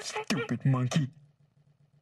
Stupid monkey.